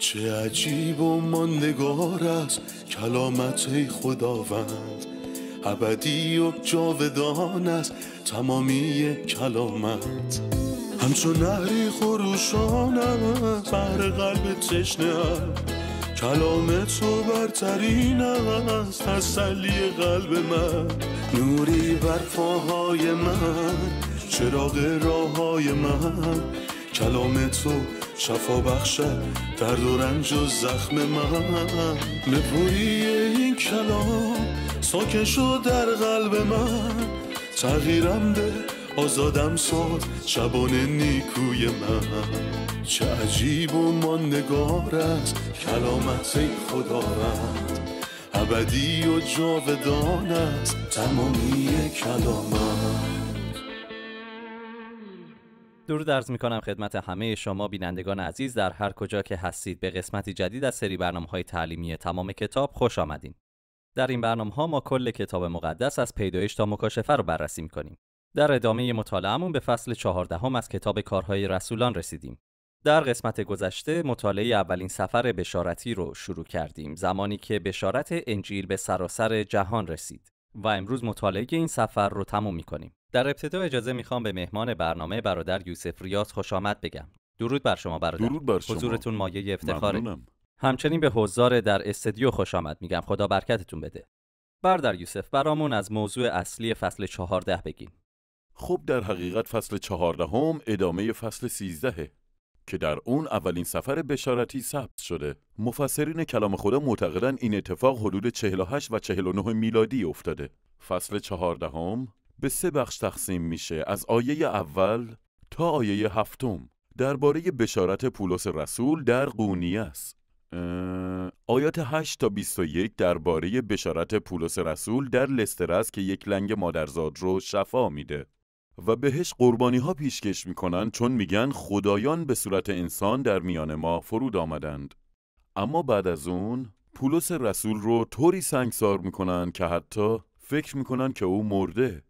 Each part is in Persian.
چه عجیب و ماندگار است. کلامت خداوند. ابدی و جاودان است. تمامی کلامت. همچون نهری خروشان است. بر قلب تشنه کلام تو برترین است. تسلی قلب من. نوری بر پاهای من. چراغ راه های من. کلام تو شفا بخشد درد و رنج و زخم من. نپوری این کلام ساکن شد در قلب من. تغییرم ده آزادم ساد شبان نیکوی من. چه عجیب و ماندگار است کلامت خدا رد ابدی و جاودان است تمامی کلامت درود می کنم خدمت همه شما بینندگان عزیز در هر کجا که هستید به قسمتی جدید از سری برنامه های تعلیمی تمام کتاب خوش آمدین. در این برنامه ها ما کل کتاب مقدس از پیدایش تا مکاشفه رو بررسی می کنیم. در ادامه مطالعهمون به فصل چهاردهم از کتاب کارهای رسولان رسیدیم. در قسمت گذشته مطالعه اولین سفر بشارتی رو شروع کردیم زمانی که بشارت انجیل به سراسر جهان رسید و امروز مطالعه این سفر رو تموم می کنیم. در ابتدا اجازه می‌خوام به مهمان برنامه برادر یوسف ریاض خوش آمد بگم. درود بر شما برادر. درود بر شما. حضورتون مایه افتخاره. همچنین به حضار در استودیو خوش آمد میگم خدا برکتتون بده. برادر یوسف برامون از موضوع اصلی فصل چهارده بگین. خب در حقیقت فصل چهاردهم ادامه فصل سیزدهه که در اون اولین سفر بشارتی ثبت شده. مفسرین کلام خدا معتقدن این اتفاق حدود 48 و 49 میلادی افتاده. فصل چهاردهم به سه بخش تقسیم میشه از آیه اول تا آیه هفتم درباره بشارت پولس رسول در قونیه است. آیات 8 تا 21 درباره بشارت پولس رسول در لستر است که یک لنگ مادرزاد رو شفا میده. و بهش قربانی ها پیشکش می‌کنن چون میگن خدایان به صورت انسان در میان ما فرود آمدند اما بعد از اون پولس رسول رو طوری سنگسار می‌کنن که حتی فکر می‌کنن که او مرده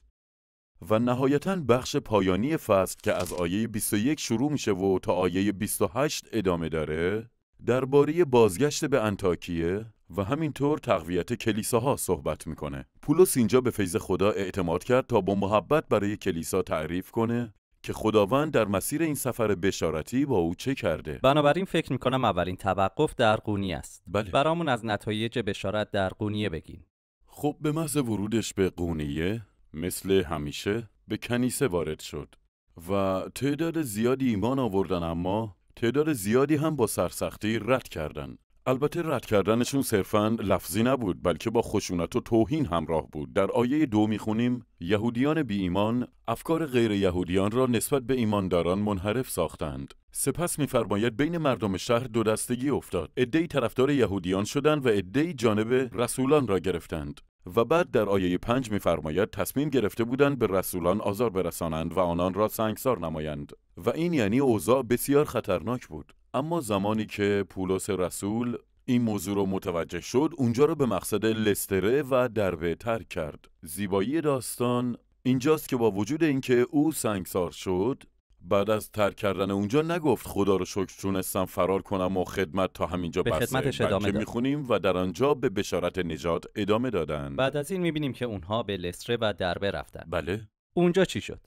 و نهایتا بخش پایانی فصل که از آیه 21 شروع میشه و تا آیه 28 ادامه داره درباره بازگشت به انتاکیه و همینطور تقویت کلیساها صحبت می‌کنه. پولس اینجا به فیض خدا اعتماد کرد تا با محبت برای کلیسا تعریف کنه که خداوند در مسیر این سفر بشارتی با او چه کرده بنابراین فکر می‌کنم اولین توقف در قونی است بله. برامون از نتایج بشارت در قونیه بگین خب به محض ورودش به قونیه مثل همیشه به کنیسه وارد شد و تعداد زیادی ایمان آوردن اما تعداد زیادی هم با سرسختی رد کردند. البته رد کردنشون صرفا لفظی نبود بلکه با خشونت و توهین همراه بود. در آیه دو می‌خونیم یهودیان بی ایمان افکار غیر یهودیان را نسبت به ایمانداران منحرف ساختند. سپس میفرماید بین مردم شهر دو دستگی افتاد. عدهای طرفدار یهودیان شدند و عدهای جانب رسولان را گرفتند. و بعد در آیه پنج میفرماید تصمیم گرفته بودند به رسولان آزار برسانند و آنان را سنگسار نمایند. و این یعنی اوضاع بسیار خطرناک بود. اما زمانی که پولس رسول این موضوع رو متوجه شد اونجا رو به مقصد لستره و دربه ترک کرد. زیبایی داستان اینجاست که با وجود اینکه او سنگسار شد بعد از ترک کردن اونجا نگفت خدا رو شکر تونستم فرار کنم و خدمت تا همینجا به خدمتش ادامه می‌خونیم و در آنجا به بشارت نجات ادامه دادن بعد از این می‌بینیم که اونها به لستره و دربه رفتن. بله. اونجا چی شد؟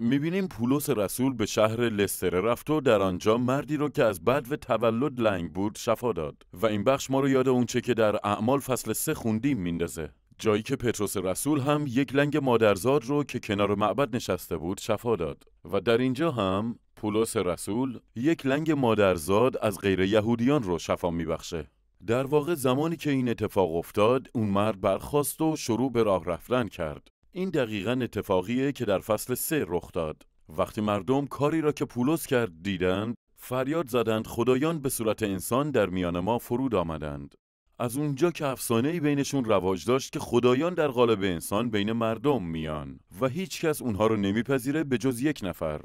می‌بینیم پولس رسول به شهر لستره رفت و در آنجا مردی رو که از بد و تولد لنگ بود شفا داد. و این بخش ما رو یاد اونچه که در اعمال فصل سه خوندیم میندازه. جایی که پتروس رسول هم یک لنگ مادرزاد رو که کنار معبد نشسته بود شفا داد. و در اینجا هم پولس رسول یک لنگ مادرزاد از غیر یهودیان رو شفا میبخشه. در واقع زمانی که این اتفاق افتاد اون مرد برخواست و شروع به راه رفتن کرد. این دقیقا اتفاقیه که در فصل سه رخ داد. وقتی مردم کاری را که پولس کرد دیدند فریاد زدند خدایان به صورت انسان در میان ما فرود آمدند. از اونجا که افسانه بینشون رواج داشت که خدایان در قالب انسان بین مردم میان و هیچ کس اونها رو نمیپذیره به جز یک نفر.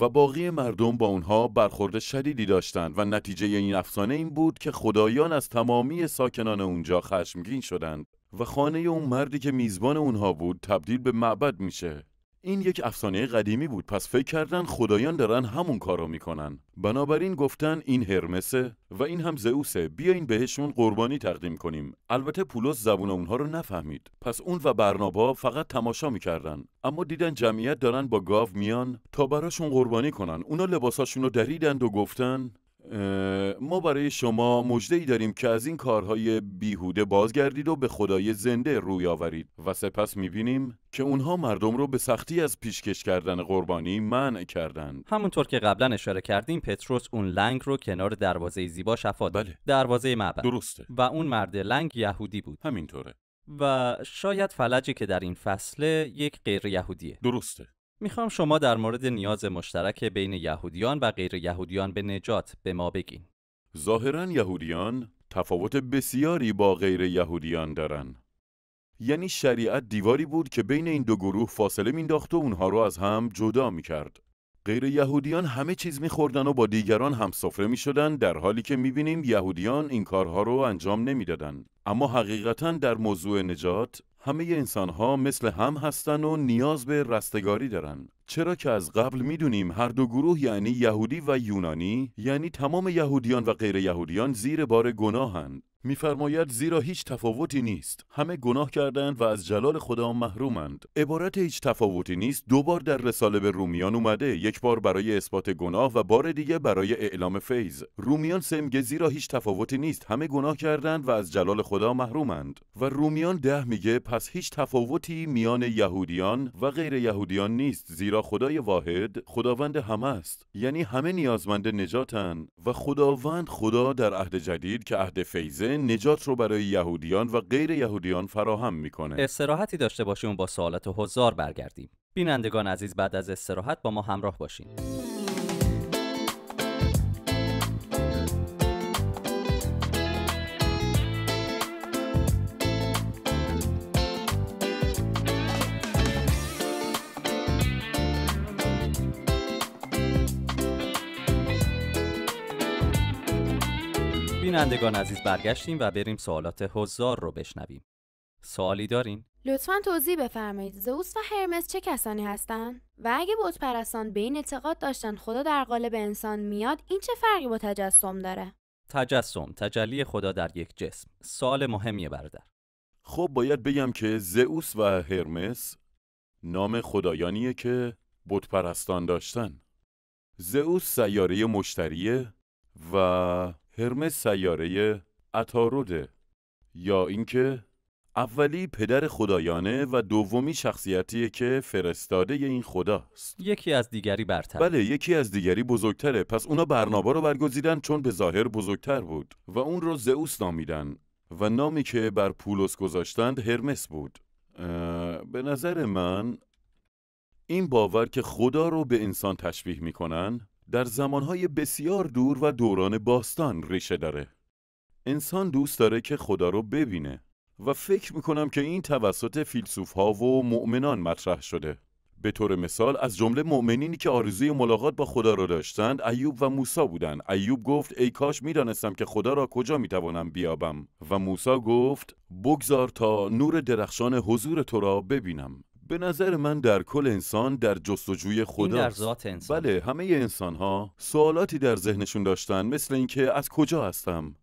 و باقی مردم با اونها برخورد شدیدی داشتند و نتیجه این افسانه این بود که خدایان از تمامی ساکنان اونجا خشمگین شدند. و خانه اون مردی که میزبان اونها بود تبدیل به معبد میشه. این یک افسانه قدیمی بود پس فکر کردن خدایان دارن همون کارو می‌کنن. بنابراین گفتن این هرمسه و این هم زئوسه بیاین بهشون قربانی تقدیم کنیم. البته پولس زبون اونها رو نفهمید. پس اون و برنابا فقط تماشا می‌کردن. اما دیدن جمعیت دارن با گاو میان تا براشون قربانی کنن. اونا لباساشون رو دریدند و گفتن ما برای شما مجده ای داریم که از این کارهای بیهوده بازگردید و به خدای زنده روی آورید. و سپس می‌بینیم که اونها مردم رو به سختی از پیشکش کردن قربانی منع کردند. همونطور که قبلا اشاره کردیم پتروس اون لنگ رو کنار دروازه زیبا شفا داد. بله. دروازه معبد. درسته. و اون مرد لنگ یهودی بود. همینطوره. و شاید فلجی که در این فصله یک غیر یهودیه. درسته. می‌خوام شما در مورد نیاز مشترک بین یهودیان و غیر یهودیان به نجات به ما بگین. ظاهرا یهودیان تفاوت بسیاری با غیر یهودیان دارن. یعنی شریعت دیواری بود که بین این دو گروه فاصله مینداخت و اونها رو از هم جدا می‌کرد. غیر یهودیان همه چیز میخوردن و با دیگران هم سفره می‌شدن در حالی که می‌بینیم یهودیان این کارها رو انجام نمی‌دادن. اما حقیقتا در موضوع نجات همه انسان ها مثل هم هستن و نیاز به رستگاری دارن. چرا که از قبل می‌دونیم هر دو گروه یعنی یهودی و یونانی یعنی تمام یهودیان و غیر یهودیان زیر بار گناهند میفرماید زیرا هیچ تفاوتی نیست. همه گناه کردند و از جلال خدا محرومند. عبارت هیچ تفاوتی نیست. دو بار در رساله به رومیان اومده یک بار برای اثبات گناه و بار دیگه برای اعلام فیض. رومیان سه زیرا هیچ تفاوتی نیست همه گناه کردند و از جلال خدا محرومند. و رومیان ده میگه پس هیچ تفاوتی میان یهودیان و غیر یهودیان نیست زیرا خدای واحد خداوند همه است. یعنی همه نیازمند نجاتن. و خداوند خدا در عهد جدید که عهد فیضه نجات رو برای یهودیان و غیر یهودیان فراهم می‌کنه. استراحتی داشته باشیم با سوالات حضار برگردیم. بینندگان عزیز بعد از استراحت با ما همراه باشین. بینندگان عزیز برگشتیم و بریم سوالات حضار رو بشنویم. سوالی دارین؟ لطفا توضیح بفرمایید. زئوس و هرمس چه کسانی هستند و اگه بت پرستان به این اعتقاد داشتن خدا در قالب انسان میاد این چه فرقی با تجسم داره؟ تجسم تجلی خدا در یک جسم. سوال مهمیه برادر. خب باید بگم که زئوس و هرمس نام خدایانیه که بت پرستان داشتن. زئوس سیاره مشتریه و هرمس سیاره عطاروده یا اینکه اولی پدر خدایانه و دومی شخصیتیه که فرستاده این خداست. یکی از دیگری برتر. بله یکی از دیگری بزرگتره. پس اونا برنابا رو برگزیدن چون به ظاهر بزرگتر بود و اون رو زئوس نامیدن و نامی که بر پولس گذاشتند هرمس بود. به نظر من این باور که خدا رو به انسان تشبیه می‌کنن در زمانهای بسیار دور و دوران باستان ریشه داره. انسان دوست داره که خدا رو ببینه و فکر می‌کنم که این توسط فیلسوف ها و مؤمنان مطرح شده. به طور مثال از جمله مؤمنینی که آرزوی ملاقات با خدا را داشتند ایوب و موسی بودند. ایوب گفت ای کاش می‌دانستم که خدا را کجا می‌توانم بیابم. و موسی گفت بگذار تا نور درخشان حضور تو را ببینم. به نظر من در کل انسان در جستجوی این خدا در ذات انسان. بله همه انسان ها سوالاتی در ذهنشون داشتن مثل اینکه از کجا هستم؟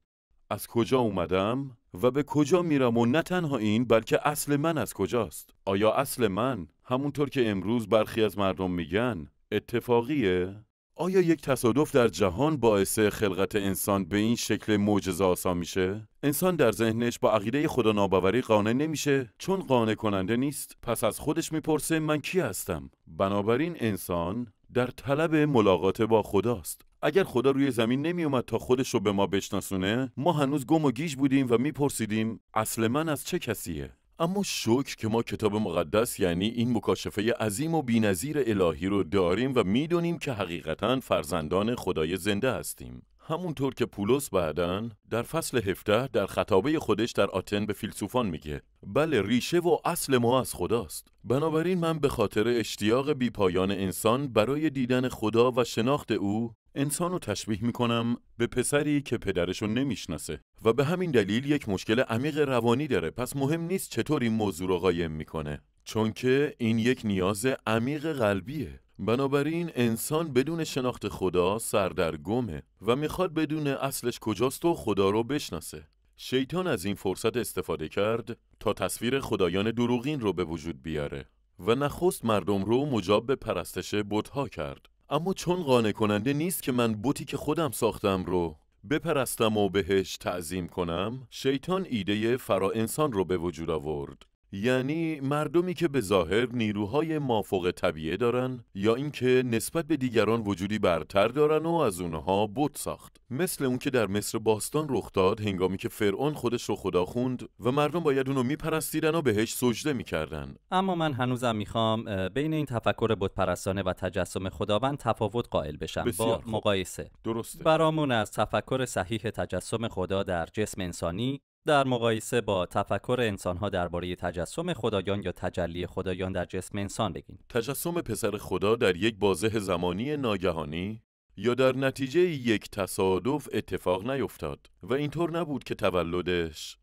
از کجا اومدم؟ و به کجا میرم؟ و نه تنها این بلکه اصل من از کجاست؟ آیا اصل من همونطور که امروز برخی از مردم میگن اتفاقیه؟ آیا یک تصادف در جهان باعث خلقت انسان به این شکل معجزه آسا میشه؟ انسان در ذهنش با عقیده خدا ناباوری قانع نمیشه چون قانع کننده نیست پس از خودش می‌پرسه من کی هستم؟ بنابراین انسان در طلب ملاقات با خداست اگر خدا روی زمین نمی اومد تا خودش رو به ما بشناسونه ما هنوز گم و گیج بودیم و میپرسیدیم اصل من از چه کسیه اما شکر که ما کتاب مقدس یعنی این مکاشفه عظیم و بینظیر الهی رو داریم و می‌دونیم که حقیقتا فرزندان خدای زنده هستیم. همونطور که پولس بعدن در فصل 17 در خطابه خودش در آتن به فیلسوفان میگه بله ریشه و اصل ما از خداست. بنابراین من به خاطر اشتیاق بیپایان انسان برای دیدن خدا و شناخت او انسان رو تشبیه می‌کنم به پسری که پدرشو نمی‌شناسه و به همین دلیل یک مشکل عمیق روانی داره. پس مهم نیست چطور این موضوع رو قایم می‌کنه چون که این یک نیاز عمیق قلبیه. بنابراین انسان بدون شناخت خدا سردرگمه و می‌خواد بدون اصلش کجاست و خدا رو بشناسه. شیطان از این فرصت استفاده کرد تا تصویر خدایان دروغین رو به وجود بیاره و نخست مردم رو مجاب به پرستش بتها کرد. اما چون قانع کننده نیست که من بوتی که خودم ساختم رو بپرستم و بهش تعظیم کنم شیطان ایده فرا انسان رو به وجود آورد. یعنی مردمی که به ظاهر نیروهای مافوق طبیعه دارن یا اینکه نسبت به دیگران وجودی برتر دارن و از اونها بت ساخت. مثل اون که در مصر باستان رخ داد هنگامی که فرعون خودش رو خدا خوند و مردم باید اونو میپرستیدن و بهش سجده می‌کردن. اما من هنوزم می‌خوام بین این تفکر بتپرستانه و تجسم خداوند تفاوت قائل بشم. با مقایسه. درسته. برامون از تفکر صحیح تجسم خدا در جسم انسانی در مقایسه با تفکر انسانها درباره تجسم خدایان یا تجلی خدایان در جسم انسان بگیم تجسم پسر خدا در یک بازه زمانی ناگهانی یا در نتیجه یک تصادف اتفاق نیفتاد و اینطور نبود که تولدش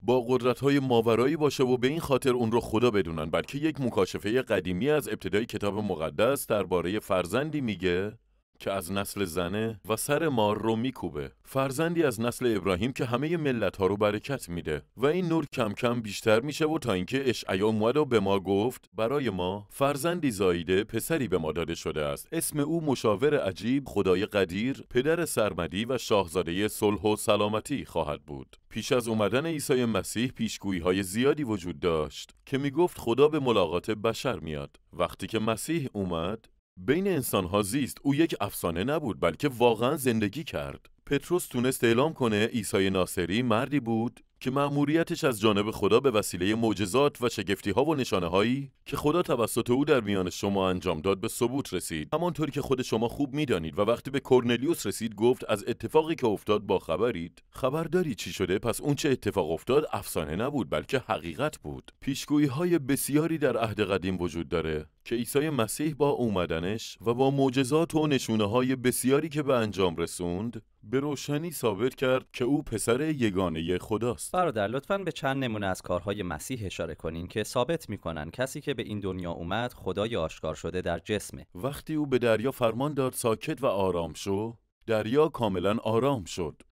با قدرت‌های ماورایی باشه و به این خاطر اون رو خدا بدونن بلکه یک مکاشفه قدیمی از ابتدای کتاب مقدس درباره فرزندی میگه که از نسل زنه و سر مار رو میکوبه. فرزندی از نسل ابراهیم که همه ملت ها رو برکت میده. و این نور کم کم بیشتر میشه و تا اینکه اشعیا اومد و به ما گفت برای ما فرزندی زایده پسری به ما داده شده است. اسم او مشاور عجیب خدای قدیر پدر سرمدی و شاهزاده صلح و سلامتی خواهد بود. پیش از اومدن عیسی مسیح پیشگویی های زیادی وجود داشت که می‌گفت خدا به ملاقات بشر میاد. وقتی که مسیح اومد بین انسانها زیست او یک افسانه نبود بلکه واقعا زندگی کرد. پتروس تونست اعلام کنه عیسی ناصری مردی بود؟ که مأموریتش از جانب خدا به وسیله معجزات و شگفتی ها و نشانه هایی که خدا توسط او در میان شما انجام داد به ثبوت رسید. همانطوری که خود شما خوب می‌دانید و وقتی به کرنلیوس رسید گفت از اتفاقی که افتاد با خبرید. خبر داری چی شده؟ پس اون چه اتفاق افتاد افسانه نبود بلکه حقیقت بود. پیشگویی های بسیاری در عهد قدیم وجود داره که عیسی مسیح با اومدنش و با معجزات و نشونه های بسیاری که به انجام رسوند به روشنی ثابت کرد که او پسر یگانه خداست. برادر لطفا به چند نمونه از کارهای مسیح اشاره کنین که ثابت می‌کنن کسی که به این دنیا اومد خدای آشکار شده در جسمه. وقتی او به دریا فرمان داد ساکت و آرام شو، دریا کاملا آرام شد.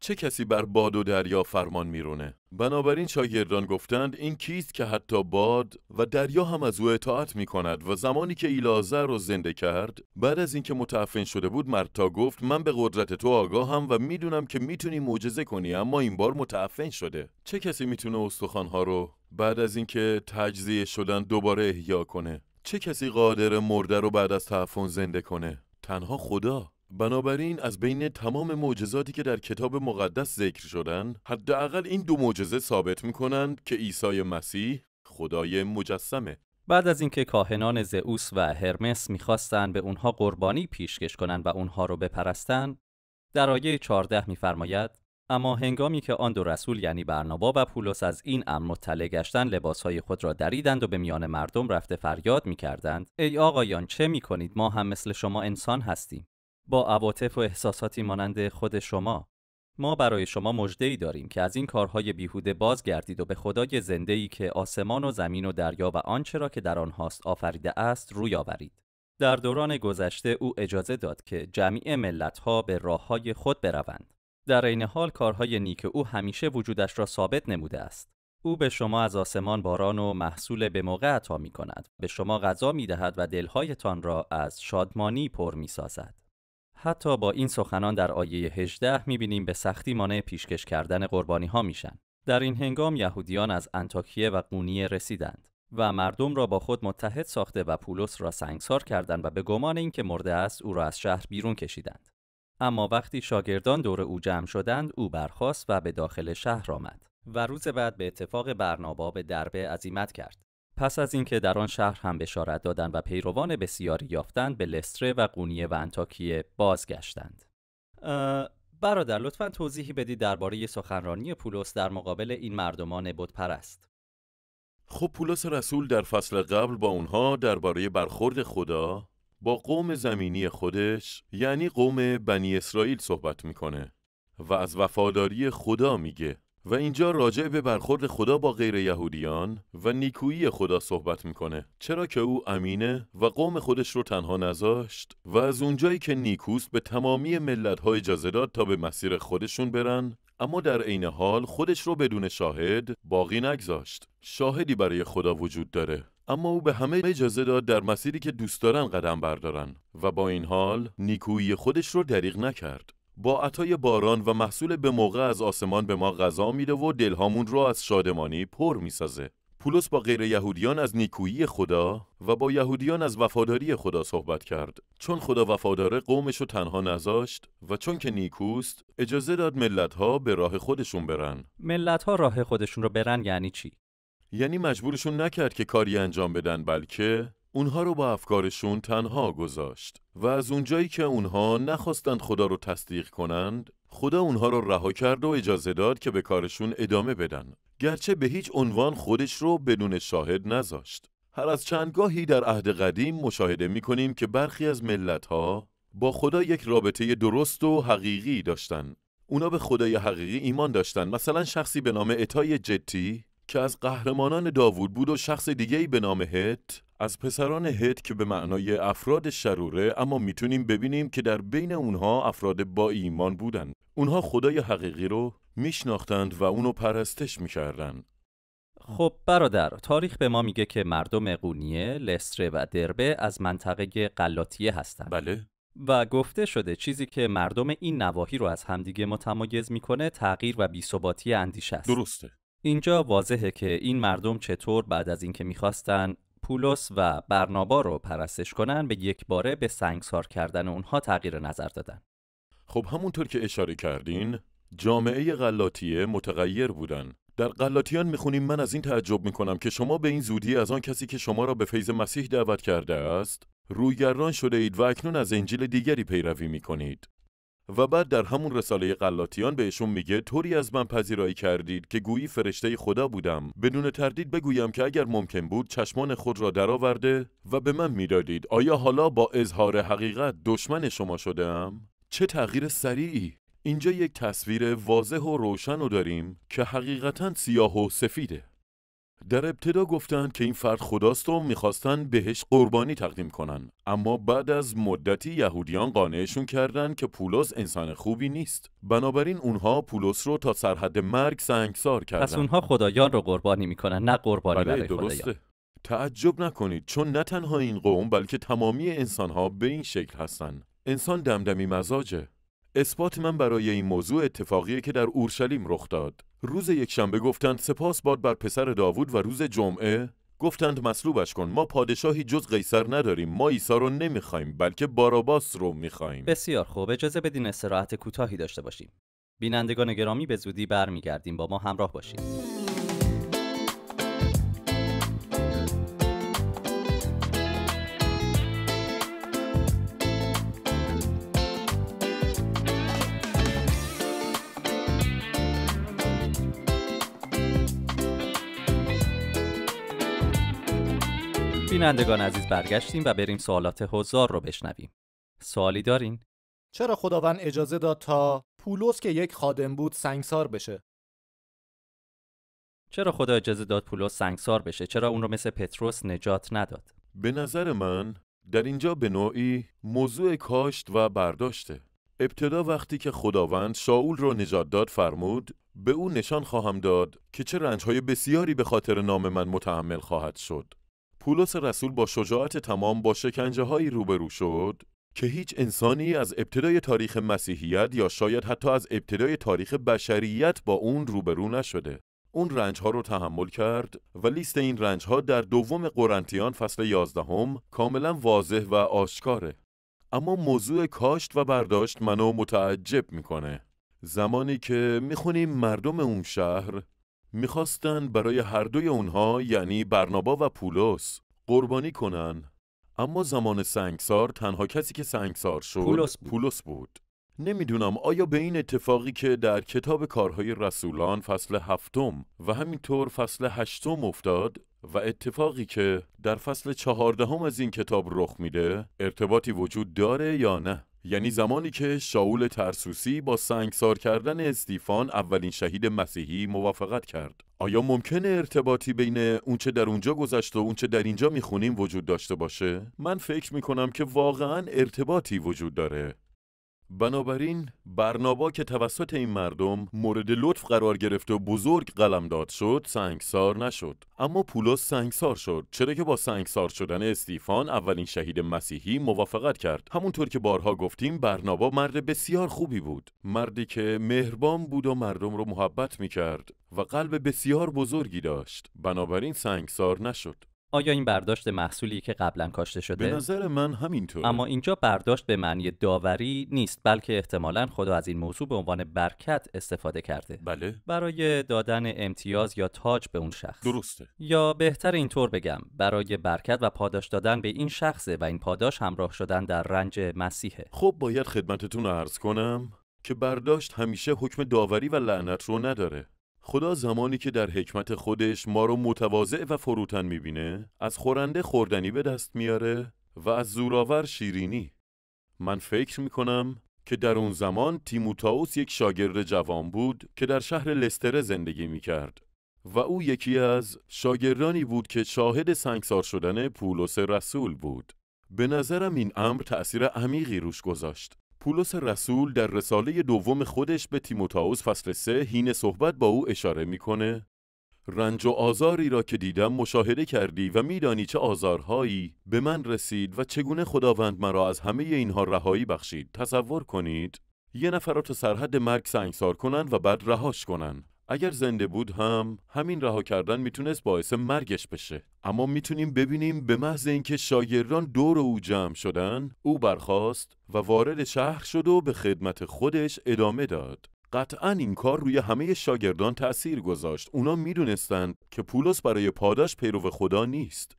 چه کسی بر باد و دریا فرمان میرونه؟ بنابراین شاگردان گفتند این کیست که حتی باد و دریا هم از او اطاعت می کند و زمانی که ایلازر رو زنده کرد بعد از اینکه متعفن شده بود مرتا گفت من به قدرت تو آگاهم و می‌دونم که می‌تونی معجزه کنی اما این بار متعفن شده. چه کسی می‌تونه استخوانها رو بعد از اینکه تجزیه شدن دوباره احیا کنه؟ چه کسی قادر مرده رو بعد از تعفن زنده کنه؟ تنها خدا. بنابراین از بین تمام معجزاتی که در کتاب مقدس ذکر شدن حداقل این دو معجزه ثابت می‌کنند که عیسی مسیح خدای مجسمه. بعد از اینکه کاهنان زئوس و هرمس می‌خواستند به اونها قربانی پیشکش کنند و اونها رو بپرستند در آیه 14 میفرماید اما هنگامی که آن دو رسول یعنی برنابا و پولس از این امر مطلع گشتند لباسهای خود را دریدند و به میان مردم رفته فریاد می‌کردند ای آقایان چه می‌کنید؟ ما هم مثل شما انسان هستیم. با عواطف و احساساتی مانند خود شما ما برای شما مجده ای داریم که از این کارهای بیهوده بازگردید و به خدای زنده ای که آسمان و زمین و دریا و آنچه را که در آنهاست آفریده است روی آورید. در دوران گذشته او اجازه داد که جمیع ملتها به راه های خود بروند. در عین حال کارهای نیک او همیشه وجودش را ثابت نموده است. او به شما از آسمان باران و محصول به موقع عطا می کند. به شما غذا می دهد و دلهایتان را از شادمانی پر می سازد. حتی با این سخنان در آیه 18 می‌بینیم به سختی مانع پیشکش کردن قربانی ها میشن. در این هنگام یهودیان از انتاکیه و قونیه رسیدند و مردم را با خود متحد ساخته و پولس را سنگسار کردند و به گمان اینکه مرده است او را از شهر بیرون کشیدند. اما وقتی شاگردان دور او جمع شدند او برخاست و به داخل شهر آمد و روز بعد به اتفاق برنابا به دربه عزیمت کرد. پس از اینکه در آن شهر هم بشارت دادند و پیروان بسیاری یافتند به لستره و قونیه و انتاکیه بازگشتند برادر لطفا توضیحی بدید درباره سخنرانی پولس در مقابل این مردمان بتپرست. خب پولس رسول در فصل قبل با اونها درباره برخورد خدا با قوم زمینی خودش یعنی قوم بنی اسرائیل صحبت می‌کنه و از وفاداری خدا میگه و اینجا راجع به برخورد خدا با غیر یهودیان و نیکویی خدا صحبت می‌کنه. چرا که او امینه و قوم خودش رو تنها نذاشت و از اونجایی که نیکوست به تمامی ملت اجازه داد تا به مسیر خودشون برن اما در عین حال خودش رو بدون شاهد باقی نگذاشت. شاهدی برای خدا وجود داره اما او به همه اجازه داد در مسیری که دوست دارن قدم بردارن و با این حال نیکویی خودش رو دریغ نکرد. با عطای باران و محصول به موقع از آسمان به ما غذا میده و دلهامون رو از شادمانی پر می‌سازه. پولس با غیر یهودیان از نیکویی خدا و با یهودیان از وفاداری خدا صحبت کرد چون خدا وفاداره قومش رو تنها نذاشت و چون که نیکوست اجازه داد ملت ها به راه خودشون برن ملت ها راه خودشون رو برن یعنی چی؟ یعنی مجبورشون نکرد که کاری انجام بدن بلکه اونها رو با افکارشون تنها گذاشت و از اونجایی که اونها نخواستند خدا رو تصدیق کنند خدا اونها رو رها کرد و اجازه داد که به کارشون ادامه بدن. گرچه به هیچ عنوان خودش رو بدون شاهد نذاشت. هر از چندگاهی در عهد قدیم مشاهده می کنیم که برخی از ملت ها با خدا یک رابطه درست و حقیقی داشتن. اونا به خدای حقیقی ایمان داشتن. مثلا شخصی به نام اتای جتی که از قهرمانان داوود بود و شخص دیگهی به نام هت از پسران هت که به معنای افراد شروره اما می‌تونیم ببینیم که در بین اونها افراد با ایمان بودن اونها خدای حقیقی رو میشناختند و اونو پرستش می‌کردن خب برادر تاریخ به ما میگه که مردم قونیه، لستره و دربه از منطقه قلاتیه هستند. بله و گفته شده چیزی که مردم این نواحی رو از همدیگه متمایز می‌کنه تغییر و بیثباتی اندیشه است. درسته اینجا واضحه که این مردم چطور بعد از اینکه می‌خواستن پولس و برنابا رو پرستش کنن به یک باره به سنگسار کردن اونها تغییر نظر دادن. خب همونطور که اشاره کردین جامعه غلاطیه متغیر بودن در غلاطیان می‌خونیم من از این تعجب می‌کنم که شما به این زودی از آن کسی که شما را به فیض مسیح دعوت کرده است رویگران شده اید و اکنون از انجیل دیگری پیروی می‌کنید و بعد در همون رساله غلاطیان بهشون میگه طوری از من پذیرایی کردید که گویی فرشته خدا بودم. بدون تردید بگویم که اگر ممکن بود چشمان خود را درآورده و به من می‌دادید. آیا حالا با اظهار حقیقت دشمن شما شدم چه تغییر سریعی! اینجا یک تصویر واضح و روشن رو داریم که حقیقتا سیاه و سفیده. در ابتدا گفتند که این فرد خداست و می‌خواستن بهش قربانی تقدیم کنن اما بعد از مدتی یهودیان قانعشون کردند که پولس انسان خوبی نیست. بنابراین اونها پولس رو تا سرحد مرگ سنگسار کردن پس اونها خدایان رو قربانی می‌کنن نه قربانی بله برای خدایان. درسته. تعجب نکنید چون نه تنها این قوم بلکه تمامی انسانها به این شکل هستن انسان دمدمی مزاجه. اثبات من برای این موضوع اتفاقیه که در اورشلیم رخ داد. روز یکشنبه گفتند سپاس باد بر پسر داوود و روز جمعه گفتند مصلوبش کن ما پادشاهی جز قیصر نداریم ما عیسی رو نمی‌خوایم بلکه باراباس رو می‌خوایم بسیار خوب اجازه بدین استراحت کوتاهی داشته باشیم. بینندگان گرامی به زودی برمیگردیم با ما همراه باشید. بینندگان عزیز برگشتیم و بریم سوالات حضار رو بشنویم. سوالی دارین؟ چرا خداوند اجازه داد تا پولس که یک خادم بود سنگسار بشه؟ چرا خدا اجازه داد پولس سنگسار بشه؟ چرا اون رو مثل پتروس نجات نداد؟ به نظر من در اینجا به نوعی موضوع کاشت و برداشته ابتدا وقتی که خداوند شاول را نجات داد فرمود به او نشان خواهم داد که چه رنجهای بسیاری به خاطر نام من متحمل خواهد شد پولس رسول با شجاعت تمام با شکنجه هایی روبرو شد که هیچ انسانی از ابتدای تاریخ مسیحیت یا شاید حتی از ابتدای تاریخ بشریت با اون روبرو نشده. اون رنج ها رو تحمل کرد و لیست این رنج ها در دوم قرنتیان فصل 11 هم کاملا واضح و آشکاره. اما موضوع کاشت و برداشت منو متعجب می‌کنه. زمانی که می‌خونیم مردم اون شهر می‌خواستن برای هر دوی اونها یعنی برنابا و پولس قربانی کنن اما زمان سنگسار تنها کسی که سنگسار شد پولس بود. پولس بود. نمی‌دونم آیا به این اتفاقی که در کتاب کارهای رسولان فصل هفتم و همینطور فصل هشتم افتاد و اتفاقی که در فصل چهاردهم از این کتاب رخ میده ارتباطی وجود داره یا نه یعنی زمانی که شاول ترسوسی با سنگسار کردن استیفان اولین شهید مسیحی موافقت کرد آیا ممکنه ارتباطی بین اونچه در اونجا گذشت و اونچه در اینجا می‌خونیم وجود داشته باشه؟ من فکر می‌کنم که واقعا ارتباطی وجود داره بنابراین برنابا که توسط این مردم مورد لطف قرار گرفت و بزرگ قلمداد شد سنگسار نشد. اما پولس سنگسار شد. چرا که با سنگسار شدن استیفان اولین شهید مسیحی موافقت کرد. همونطور که بارها گفتیم برنابا مرد بسیار خوبی بود. مردی که مهربان بود و مردم رو محبت می کرد و قلب بسیار بزرگی داشت. بنابراین سنگسار نشد. آیا این برداشت محصولی که قبلا کاشته به شده؟ نظر من همینطور اما اینجا برداشت به معنی داوری نیست بلکه احتمالا خدا از این موضوع به عنوان برکت استفاده کرده. بله. برای دادن امتیاز یا تاج به اون شخص. درسته. یا بهتر اینطور بگم برای برکت و پاداش دادن به این شخصه و این پاداش همراه شدن در رنج مسیحه. خب باید خدمتتون عرض کنم که برداشت همیشه حکم داوری و لعنت رو نداره. خدا زمانی که در حکمت خودش ما رو متواضع و فروتن می‌بینه از خورنده خوردنی به دست میاره و از زوراور شیرینی. من فکر می‌کنم که در اون زمان تیموتائوس یک شاگرد جوان بود که در شهر لستره زندگی می‌کرد و او یکی از شاگردانی بود که شاهد سنگسار شدن پولس رسول بود. به نظرم این امر تأثیر عمیقی روش گذاشت. پولس رسول در رساله دوم خودش به تیموتائوس فصل سه هین صحبت با او اشاره می‌کنه. رنج و آزاری را که دیدم مشاهده کردی و میدانی چه آزارهایی به من رسید و چگونه خداوند مرا از همه اینها رهایی بخشید. تصور کنید یه نفر را تا سرحد مرگ سنگسار کنن و بعد رهاش کنن. اگر زنده بود هم همین رها کردن می‌تونست باعث مرگش بشه. اما می‌تونیم ببینیم به محض اینکه شاگردان دور او جمع شدن او برخاست و وارد شهر شد و به خدمت خودش ادامه داد. قطعا این کار روی همه شاگردان تأثیر گذاشت. اونا می‌دونستند که پولس برای پاداش پیرو خدا نیست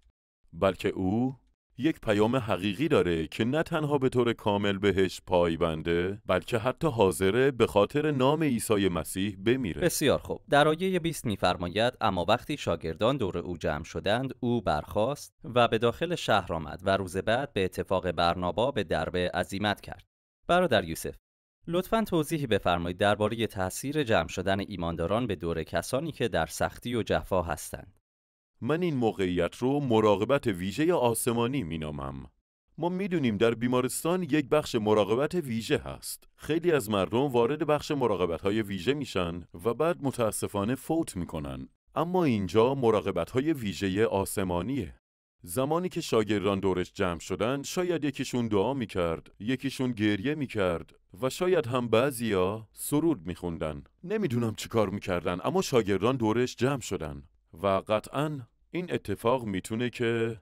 بلکه او یک پیام حقیقی داره که نه تنها به طور کامل بهش پایبنده بلکه حتی حاضره به خاطر نام عیسی مسیح بمیره. بسیار خوب. در آیه 20 میفرماید اما وقتی شاگردان دور او جمع شدند او برخاست و به داخل شهر آمد و روز بعد به اتفاق برنابا به درب عزیمت کرد. برادر یوسف لطفا توضیحی بفرمایید درباره تاثیر جمع شدن ایمانداران به دور کسانی که در سختی و جفا هستند. من این موقعیت رو مراقبت ویژه آسمانی مینامم. ما می‌دونیم در بیمارستان یک بخش مراقبت ویژه هست. خیلی از مردم وارد بخش مراقبت های ویژه میشن و بعد متاسفانه فوت می‌کنن. اما اینجا مراقبت های ویژه آسمانیه. زمانی که شاگردان دورش جمع شدن شاید یکیشون دعا می‌کرد، یکیشون گریه می‌کرد و شاید هم بعضیا سرود میخوندن. نمی‌دونم چی کار می‌کردن اما شاگردان دورش جمع شدن. و قطعا این اتفاق می‌تونه که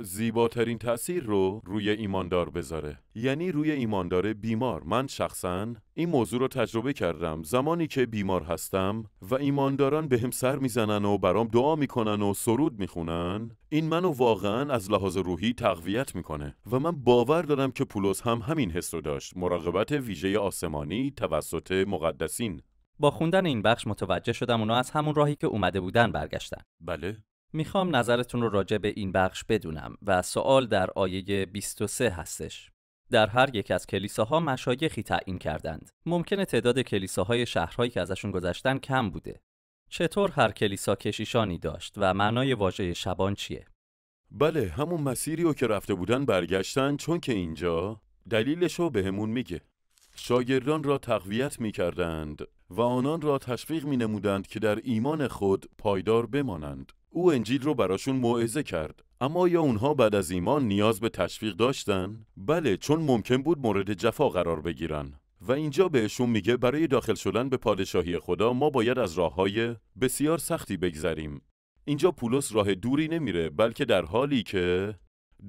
زیباترین تأثیر رو روی ایماندار بذاره. یعنی روی ایماندار بیمار. من شخصا این موضوع رو تجربه کردم. زمانی که بیمار هستم و ایمانداران به هم سر می‌زنن و برام دعا می‌کنن و سرود می‌خونن این منو واقعا از لحاظ روحی تقویت می‌کنه و من باور دارم که پولس هم همین حس رو داشت. مراقبت ویژه آسمانی توسط مقدسین. با خوندن این بخش متوجه شدم اونا از همون راهی که اومده بودن برگشتن بله می‌خوام نظرتون رو راجع به این بخش بدونم و سوال در آیه 23 هستش. در هر یک از کلیساها مشایخی تعیین کردند. ممکنه تعداد کلیساهای شهرهایی که ازشون گذشتن کم بوده. چطور هر کلیسا کشیشانی داشت و معنای واژه شبان چیه؟ بله همون مسیری رو که رفته بودن برگشتن چون که اینجا دلیلش رو بهمون میگه شاگردان را تقویت می کردند و آنان را تشویق می نمودند که در ایمان خود پایدار بمانند. او انجیل رو براشون موعظه کرد. اما یا اونها بعد از ایمان نیاز به تشویق داشتن؟ بله چون ممکن بود مورد جفا قرار بگیرن. و اینجا بهشون میگه برای داخل شدن به پادشاهی خدا ما باید از راههای بسیار سختی بگذریم. اینجا پولس راه دوری نمیره بلکه در حالی که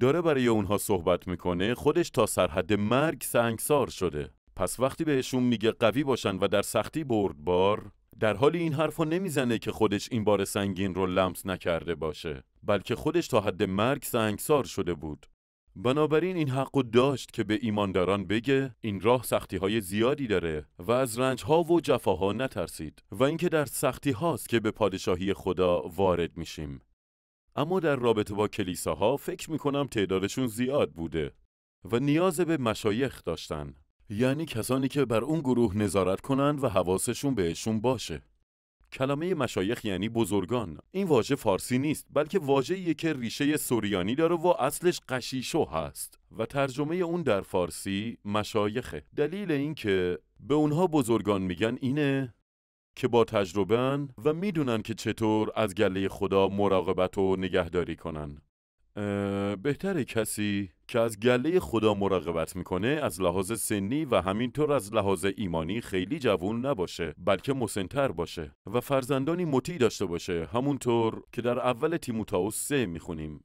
داره برای اونها صحبت می‌کنه خودش تا سرحد مرگ سنگسار شده. پس وقتی بهشون میگه قوی باشن و در سختی بردبار در حالی این حرفو نمی‌زنه که خودش این بار سنگین رو لمس نکرده باشه بلکه خودش تا حد مرگ سنگسار شده بود. بنابراین این حق داشت که به ایمانداران بگه این راه سختی های زیادی داره و از رنج ها و جفاها نترسید و اینکه در سختی هاست که به پادشاهی خدا وارد میشیم. اما در رابطه با کلیساها فکر می‌کنم تعدادشون زیاد بوده و نیاز به مشایخ داشتن. یعنی کسانی که بر اون گروه نظارت کنند و حواسشون بهشون باشه. کلمه مشایخ یعنی بزرگان. این واژه فارسی نیست بلکه واژه‌ایه که ریشه سوریانی داره و اصلش قشیشو هست. و ترجمه اون در فارسی مشایخه. دلیل این که به اونها بزرگان میگن اینه که با تجربه و می‌دونن که چطور از گله خدا مراقبت و نگهداری کنن. بهتره کسی که از گله خدا مراقبت می‌کنه از لحاظ سنی و همینطور از لحاظ ایمانی خیلی جوون نباشه بلکه مسنتر باشه و فرزندانی مطیع داشته باشه همونطور که در اول تیموتائوس سه می‌خونیم.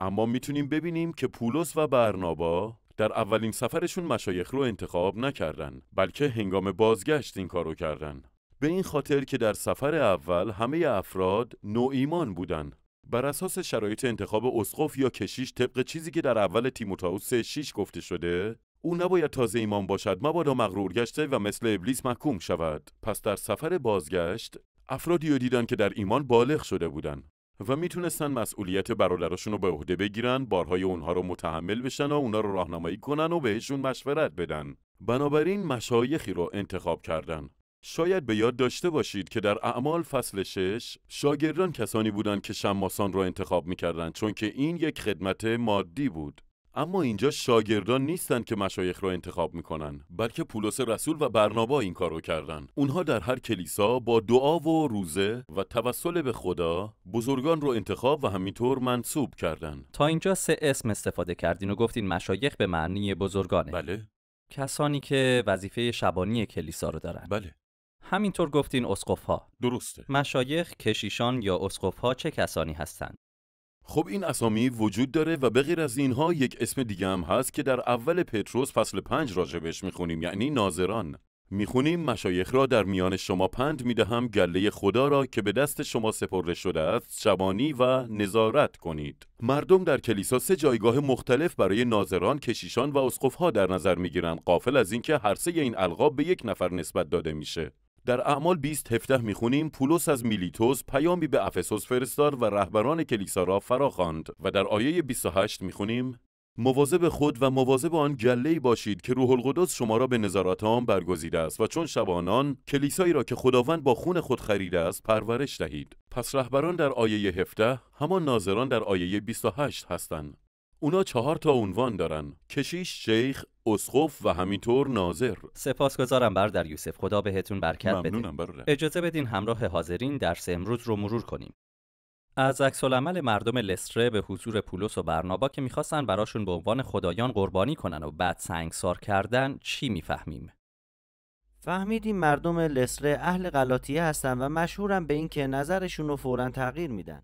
اما می‌تونیم ببینیم که پولس و برنابا در اولین سفرشون مشایخ رو انتخاب نکردن بلکه هنگام بازگشت این کارو کردن. به این خاطر که در سفر اول همه افراد نو ایمان بودن. بر اساس شرایط انتخاب اسقف یا کشیش طبق چیزی که در اول تیموتائوس 6 گفته شده او نباید تازه ایمان باشد مبادا مغرور گشته و مثل ابلیس محکوم شود. پس در سفر بازگشت افرادی رو دیدن که در ایمان بالغ شده بودن و می‌تونستن مسئولیت برادرشون رو به عهده بگیرن بارهای اونها رو متحمل بشن و اونها رو راهنمایی کنن و بهشون مشورت بدن. بنابراین مشایخی رو انتخاب کردن. شاید به یاد داشته باشید که در اعمال فصل 6 شاگردان کسانی بودند که شماسان را انتخاب می‌کردند چون که این یک خدمت مادی بود. اما اینجا شاگردان نیستند که مشایخ را انتخاب می‌کنن بلکه پولس رسول و برنابا این کارو کردن اونها در هر کلیسا با دعا و روزه و توسل به خدا بزرگان رو انتخاب و همینطور منصوب کردن تا اینجا سه اسم استفاده کردین و گفتین مشایخ به معنی بزرگانه. بله. کسانی که وظیفه شبانی کلیسا رو دارن. بله. همینطور گفتین اسقف ها درسته. مشایخ کشیشان یا اسقف ها چه کسانی هستند؟ خب این اسامی وجود داره و به غیر از اینها یک اسم دیگه هم هست که در اول پتروس فصل پنج راجبش می‌خونیم یعنی ناظران. می‌خونیم مشایخ را در میان شما پند می‌دهم گله خدا را که به دست شما سپرده شده است شبانی و نظارت کنید. مردم در کلیسا سه جایگاه مختلف برای ناظران کشیشان و اسقفها در نظر می‌گیرند قافل از اینکه هر سه این القاب به یک نفر نسبت داده میشه. در اعمال 20 17 می‌خونیم پولس از میلیتوس پیامی به افسوس فرستاد و رهبران کلیسا را فراخواند و در آیه 28 می‌خونیم مواظب خود و مواظب آن گله باشید که روح القدس شما را به نظارات آن برگزیده است و چون شبانان کلیسایی را که خداوند با خون خود خریده است پرورش دهید. پس رهبران در آیه 17 همان ناظران در آیه 28 هستند. اونا چهار تا عنوان دارن. کشیش شیخ اسقف و همینطور ناظر. سپاسگزارم بردر یوسف. خدا بهتون برکت بده. ممنونم برادر. اجازه بدین همراه حاضرین درس امروز رو مرور کنیم. از عکس العمل مردم لستره به حضور پولس و برنابا که می‌خواستن براشون به عنوان خدایان قربانی کنن و بعد سنگسار کردن چی می‌فهمیم؟ فهمیدیم مردم لسره اهل غلاطیه هستن و مشهورن به این که نظرشون رو فورا تغییر میدن.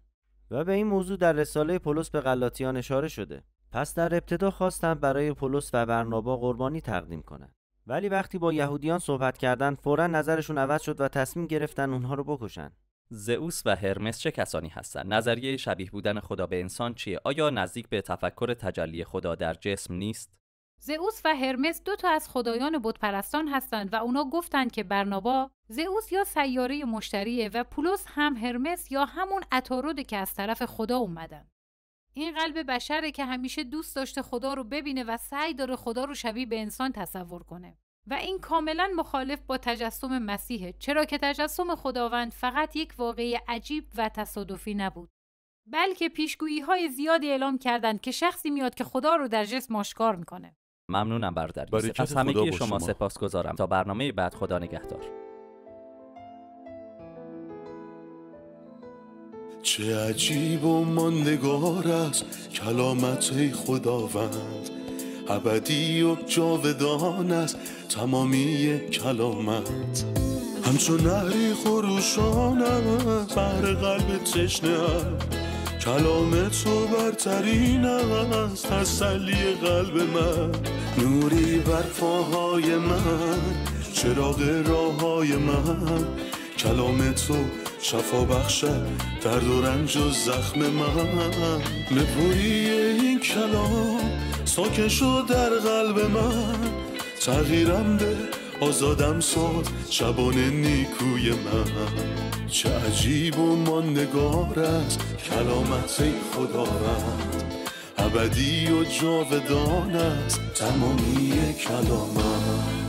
و به این موضوع در رساله پولس به غلاطیان اشاره شده. پس در ابتدا خواستند برای پولس و برنابا قربانی تقدیم کنند. ولی وقتی با یهودیان صحبت کردند فورا نظرشون عوض شد و تصمیم گرفتن اونها رو بکشن. زئوس و هرمس چه کسانی هستند؟ نظریه شبیه بودن خدا به انسان چیه؟ آیا نزدیک به تفکر تجلی خدا در جسم نیست؟ زئوس و هرمس دو تا از خدایان بتپرستان هستند و اونا گفتند که برنابا زئوس یا سیاره مشتریه و پولس هم هرمس یا همون عطارد که از طرف خدا اومدن. این قلب بشره که همیشه دوست داشته خدا رو ببینه و سعی داره خدا رو شبیه به انسان تصور کنه. و این کاملا مخالف با تجسم مسیحه چرا که تجسم خداوند فقط یک واقعی عجیب و تصادفی نبود. بلکه پیشگویی های زیادی اعلام کردند که شخصی میاد که خدا رو در جسم آشکار می‌کنه. ممنونم برادر یوسف از همگی با شما شما. سپاس گذارم تا برنامه بعد خدا نگهدار. چه عجیب و ماندگار است کلامت ای خداوند. ابدی و جاودان است تمامی کلامت. همچون نهری خروشان است بر قلب تشنه کلام تو برترین است تسلی قلب من. نوری بر پاهای من چراغ راه های من. کلام تو شفا بخشد درد و رنج و زخم من. نپوری این کلام ساکن شد در قلب من. تغییرم به آزادم ساد شبان نیکوی من. چه عجیب و ماندگار است کلامت خدا رد ابدی و جاودان است تمامی کلامت